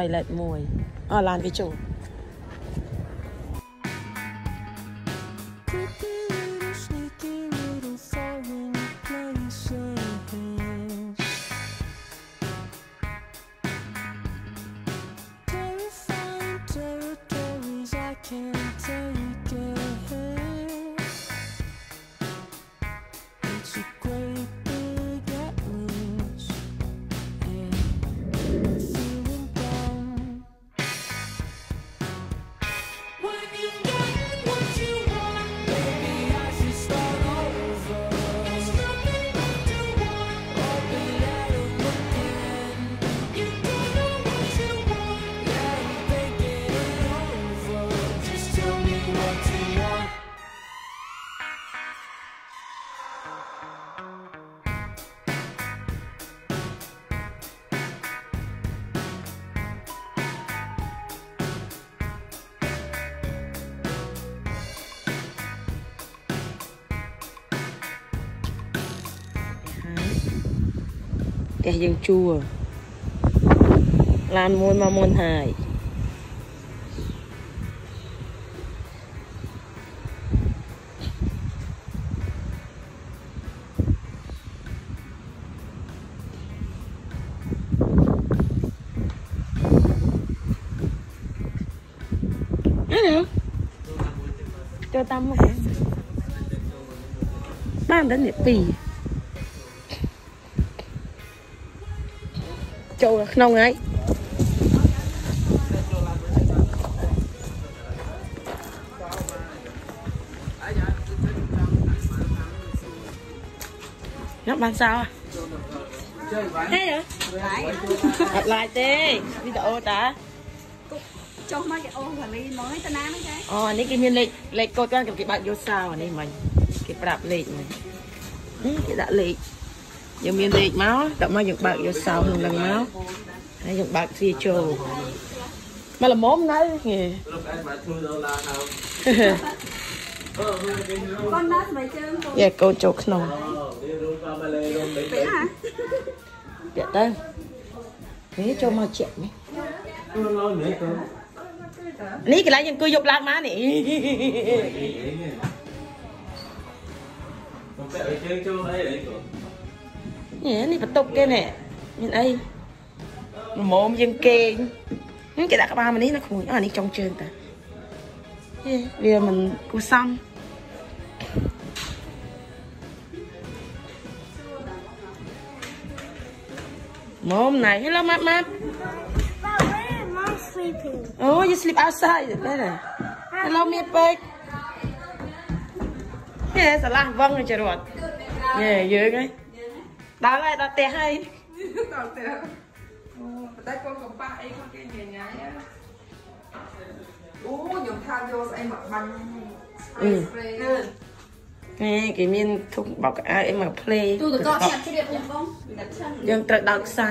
toilet មួយអស់ឡានវាចូល តែយើងជួលឡានមួយមកមុនហើយចូលតាមមុខបានដល់នេះ2 ចូលក្នុងហើយញ៉ាំបានសោហ៎ហេអត់ឡាយទេវីដេអូតាចុះមកគេអូនវ៉ាលីមកឯតាណាហ្នឹងចាអូនេះគេមានលេខលេខកូដគាត់គេបើកយកសោអានេះមិញគេប្រាប់លេខមិញហឹមគេដាក់លេខ យើងមានលេខមកដាក់មកយើងបើកយកសោក្នុងនឹងមកហើយយើងបើកទ្វារចូលមកល្មមនៅហេ lúc em mà thui đô la không កូនដល់ស្បែកជើងកូនយ៉ាកូនចូលក្នុង ờ đi luôn qua ba lê luôn đi ពេលហ៎ពាក់ទៅនេះចូលមកជែកនេះ nó nói nữa cơ នេះកន្លែងយើងអង្គុយយកឡើងមកនេះ không sẽ ở chơi chung ấy đấy cơ នេះនេះបន្ទប់គេនេះមានអីល្ម មយើងគេងហឹមគេដាក់ក្បាលមកនេះណាក្មួយអានេះចុងជើងតាហេវាមិនគួរសមម៉មណៃ Hello ម៉ាប់ម៉ាប់ But where am I sleeping? Oh, you sleep outside. Better. Hello, me bag. Yeah, ស្រឡះវងចរត់យេយើងហើយ ដល់ហើយដល់ផ្ទះហើយដល់ទៅអូតែកូនកំប៉ះអីគាត់គេញ៉ៃញ៉ៃអូខ្ញុំថាយកស្អីមកបាញ់ spray នេះគេមានធុងបោកកៅអៅអីមកផ្លេទូតកកឆាប់ជ្រាបខ្ញុំបងតែឆាប់យើងត្រូវដោតខ្សែ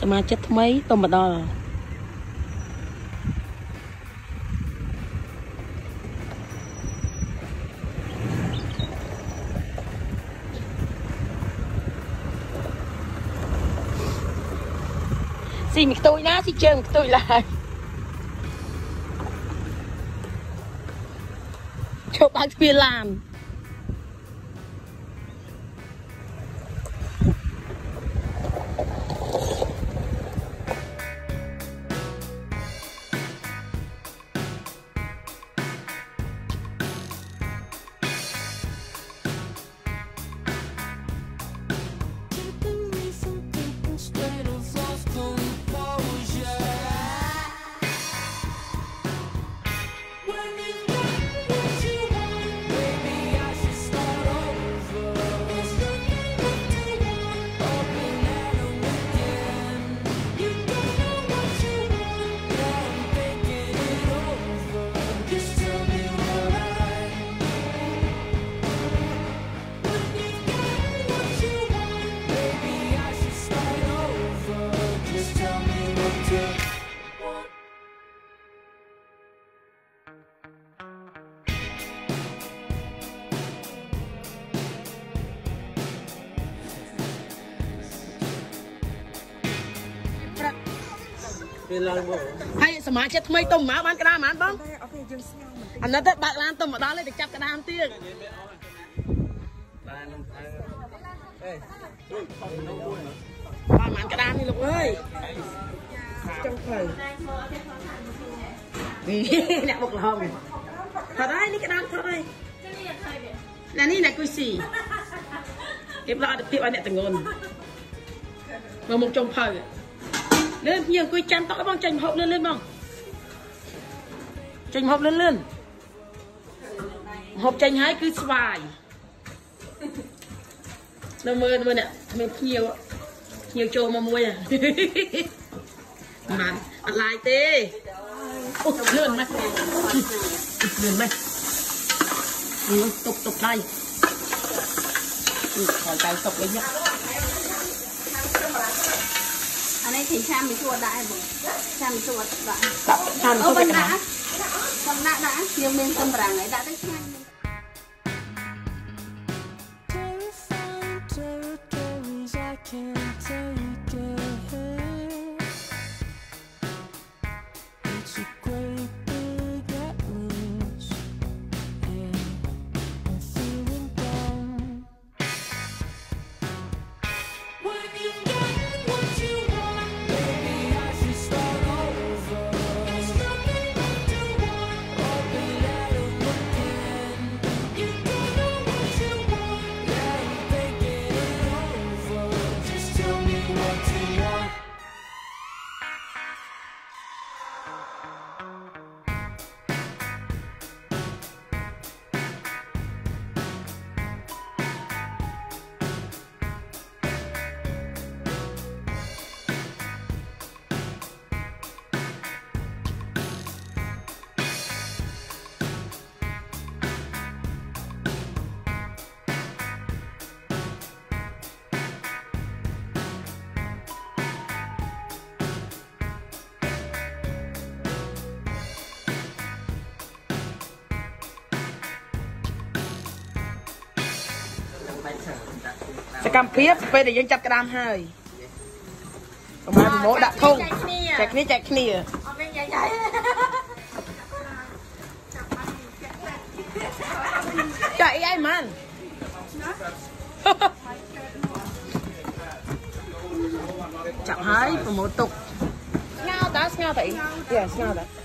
សមាជិកថ្មីទៅមកដល់ស៊ីមីខ្ទួយណាស៊ីជើងខ្ទួយឡើយចូលបើកទ្វារឡាន ពេលឡើងមកហើយសមាជិកថ្មីទុំមកបានក្តារហ្មងបងតែអូខេយើងស្ងោបន្តិចអាណិតទៅបើកឡានទុំមកដល់ហើយទៅចាប់ក្តារទៀតបានអើអេបានហ្មងក្តារនេះលោកអើយចង់ទៅអ្នកបុកលហងថតហើយនេះក្តារថតហើយណានេះអ្នកគួយស៊ីគេផ្ដល់អតិភិបឲ្យអ្នកតងន់មកមុខចុងភៅ លឿនញៀងអង្គុយចាំតុកឲ្យបងចេញមហូបលឿនលឿនបងចេញមហូបលឿនលឿនមហូបចេញហើយគឺស្វាយនៅមើលមើលអ្នកមានភ្ញៀវភ្ញៀវចូលមកមួយហ៎បានអត់ឡាយទេអូលឿនម៉េចលឿនម៉េចនេះតុកតុកដៃនេះខោដៃតុកវិញណា អានេះ thì cha mình chua đại bụng cha mình chua đại ដាក់តាម ô តុក bên ណា đã xong đã đã nhưng bên tâm ràng ấy đã tới hai កម្មភាពពេលដែលយើងចាប់ក្តាមហើយប្រហែលប្រមូលដាក់ធុងចែកគ្នាចែកគ្នាចាអីអីម៉ានចាប់ហើយប្រមូលទុកស្ងោតើស្ងោតើអីយ៉ាស្ងោតើ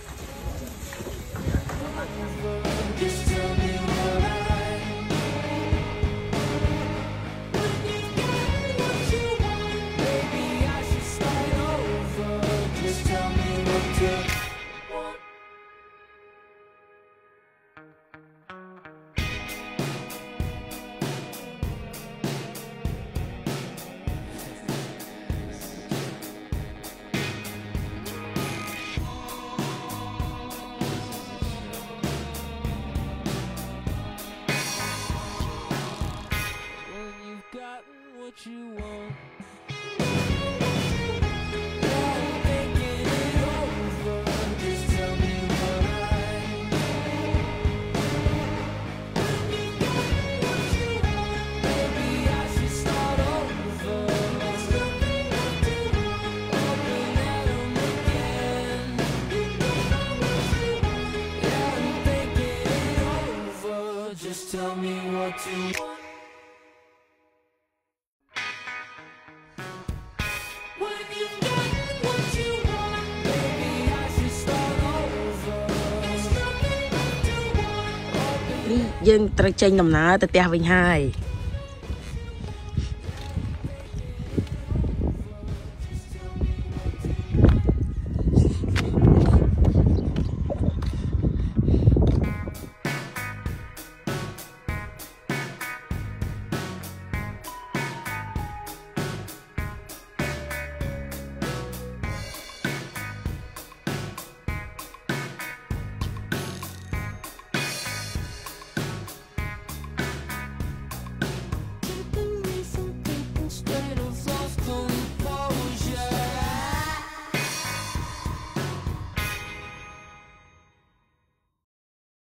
tell me what you want. When you've got what you want, maybe I should start over. There's nothing left to want. Open នេះយើងត្រូវចេញដំណើរទៅផ្ទះវិញហើយ